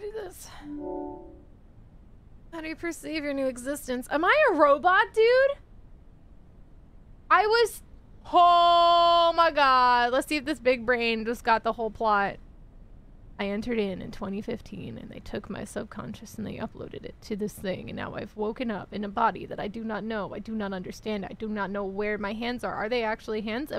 do this. How do you perceive your new existence? Am I a robot, dude? I was... Oh my god. Let's see if this big brain just got the whole plot. I entered in in 2015 and they took my subconscious and they uploaded it to this thing and now I've woken up in a body that I do not know. I do not understand. I do not know where my hands are. Are they actually hands?